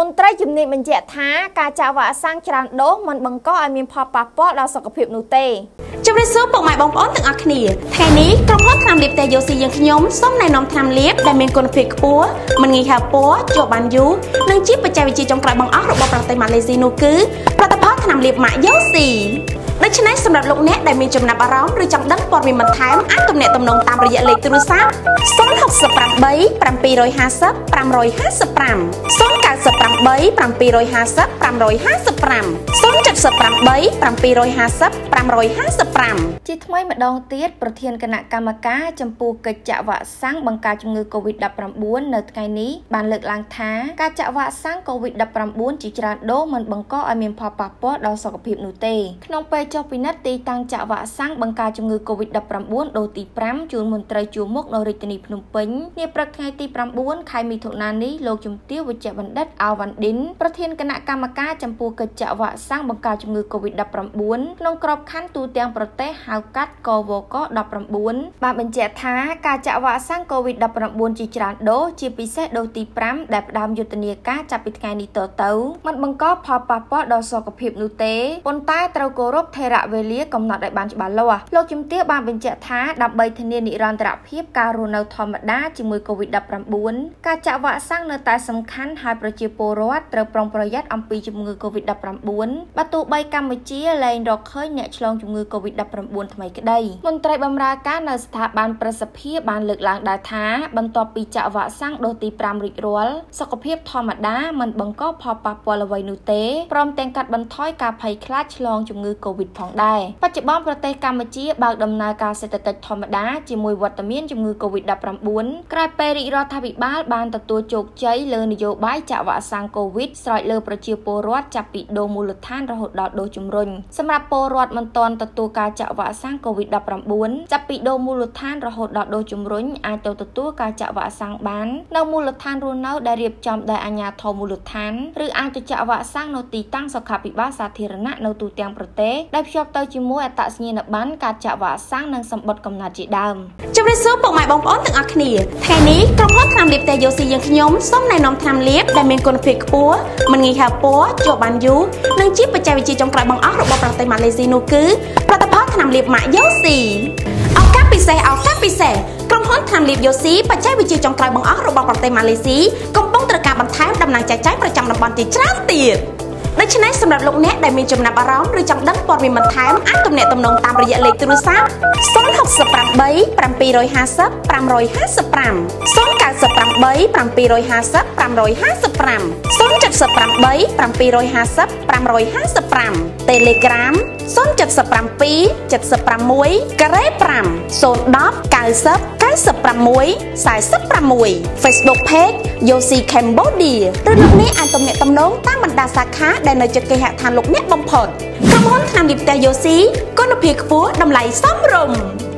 មន្ត្រីជំនាញបញ្ជាក់ថាការចាក់វ៉ាក់សាំងច្រើនដូសមិនបង្កឲ្យមានផលប៉ះពាល់ដល់សុខភាពនោះទេជំរាបសួរពុកម៉ែបងប្អូនទាំងអស់គ្នាថ្ងៃនេះក្រុមហ៊ុនថ្នាំលាបតេយូស៊ីយើងខ្ញុំសូមណែនាំថ្នាំលាបដែលមានគុណភាពខ្ពស់មិនងាយហើរពណ៌ជាប់បានយូរនិងជាបច្ចេកវិទ្យាចុងក្រោយបង្អស់របស់ប្រទេសម៉ាឡេស៊ីនោះគឺផលិតផលថ្នាំលាបម៉ាក់យូស៊ីដូច្នេះសម្រាប់លោកអ្នកដែលមានចំណាប់អារម្មណ៍ឬចង់ដឹងព័ត៌មានបន្ថែមអាចទំនាក់ទំនងតាមរយៈលេខទូរស័ព្ទ068 750 555 098 750 555ជាថ្មីម្ដងទៀតប្រធានគណៈកម្មការចំពោះកិច្ចចាក់វ៉ាក់សាំងបង្ការជំងឺ Covid-19 នៅថ្ងៃនេះបានលើកឡើងថាការចាក់វ៉ាក់សាំង Covid-19 ជាច្រើនដូសមិនបង្កឲ្យមានផលប៉ះពាល់ដល់សុខភាពនោះទេក្នុងពេលចុះពិនិត្យទីតាំងចាក់វ៉ាក់សាំងបង្ការជំងឺ Covid-19 ដូសទី5ជូនមន្ត្រីជួរមុខនៅរាជធានីភ្នំពេញនាព្រឹកថ្ងៃទី9ខែមិថុនានេះលោកជំទាវវិជ្ជបណ្ឌិតអាវ៉ាន់ឌិនប្រធានគណៈកម្មការចំពោះកិច្ចចាក់វ៉ាក់សាំងបង្ការជំងឺ Covid-19 ក្នុងក្របខ័ណ្ឌទូទាំងប្រទេសហៅកាត់កវក19បានបញ្ជាក់ថាការចាក់វ៉ាក់សាំង COVID-19 ជាច្រើនដូសជាពិសេសដូសទី5ដែលផ្ដើមយុទ្ធនាការចាប់ពីថ្ងៃនេះតទៅមិនបង្កផលប៉ះពាល់ដល់សុខភាពនោះទេប៉ុន្តែត្រូវគោរពថេរវេលាកំណត់ឲ្យបានច្បាស់លាស់លោកជំទាវបានបញ្ជាក់ថាដើម្បីធានានិរន្តរភាពការរស់នៅធម្មតាជាមួយ COVID-19 ការចាក់វ៉ាក់សាំងនៅតែសំខាន់ហើយប្រជាពលរដ្ឋត្រូវប្រុងប្រយ័ត្នអំពីជំងឺ COVID-19 បើទោះបីកម្ពុជាលែងរកឃើញអ្នកឆ្លងជំងឺ COVID-19 ថ្មីក្តីមន្ត្រីបម្រើការនៅស្ថាប័នប្រសិទ្ធភាពបានលើកឡើងដែរថាបន្ទាប់ពីចាក់វ៉ាក់សាំងដូសទី5រួចរាល់សុខភាពធម្មតាមិនបង្កផលប៉ះពាល់អ្វីនោះទេព្រមទាំងកាត់បន្ថយការភ័យខ្លាចឆ្លងជំងឺ COVID ផងដែរបច្ចុប្បន្នប្រទេសកម្ពុជាបើកដំណើរការសេដ្ឋកិច្ចធម្មតាជាមួយវត្តមានជំងឺ COVID-19 ក្រោយពេលរាជរដ្ឋាភិបាលបានទទួលជោគជ័យលើនយោបាយចាក់វ៉ាក់សាំង COVID ស្រោចលើប្រជាពលរដ្ឋចាប់ពីដូសមូលដ្ឋានរហូតដល់ដូសជំរុញសម្រាប់ពលរដ្ឋមិនទាន់ទទួលការចាក់វ៉ាក់សាំង COVID-19 ចាប់ពីដូសមូលដ្ឋានរហូតដល់ដូសជំរុញអាចទៅទទួលការចាក់វ៉ាក់សាំងបាននៅមូលដ្ឋានរស់នៅដែលរៀបចំដោយអាជ្ញាធរមូលដ្ឋានឬអាចទៅចាក់វ៉ាក់សាំងនៅទីតាំងសុខាភិបាលសាធារណៈនៅទូទាំងប្រទេសដែលភ្ជាប់ទៅជាមួយអត្តសញ្ញាណប័ណ្ណការចាក់វ៉ាក់សាំងនិងសម្បត្តិកំណត់ជាដើមជំរាបសួរពុកម៉ែបងប្អូនទាំងអស់គ្នាថ្ងៃនេះក្រុមហ៊ុនថ្នាំលាបតេយូស៊ីយើងខ្ញុំសូមណែនាំថ្នាំលាបដែលមានគុណភាពខ្ពស់មិនងាយហើរពណ៌ជាប់បានយូរនិងជាបច្ចេកវិទ្យាចុងក្រោយបង្អស់របស់ប្រទេសម៉ាឡេស៊ីនោះគឺផលិតផលថ្នាំលាបម៉ាក់យូស៊ីឱកាសពិសេសឱកាសពិសេសក្រុមហ៊ុនថ្នាំលាបយូស៊ីបច្ចេកវិទ្យាចុងក្រោយបង្អស់របស់ប្រទេសម៉ាឡេស៊ីកំពុងត្រូវការបន្ថែមដំណើរចែកចាយប្រចាំតំបន់ជាច្រើនទៀត ដូច្នេះសម្រាប់លោកអ្នកដែលមានចំណាប់អារម្មណ៍ឬចង់ដឹងព័ត៌មានបន្ថែមអាចទំនាក់ទំនងតាមរយៈលេខទូរស័ព្ទ068 750 555 098 750 555 078 750 555 Telegram 077 76ការ៉េ5 010 90 96 46 Facebook Page Yosi Cambodia ឬលោកអ្នកអាចទំនាក់ទំនងតាមបណ្ដាសាខាដែលនៅជិតគេហដ្ឋានលោកអ្នកបំផុតក្រុមហ៊ុនថ្នាំលាបផ្ទះ Yosi គុណភាពខ្ពស់តម្លៃសមរម្យ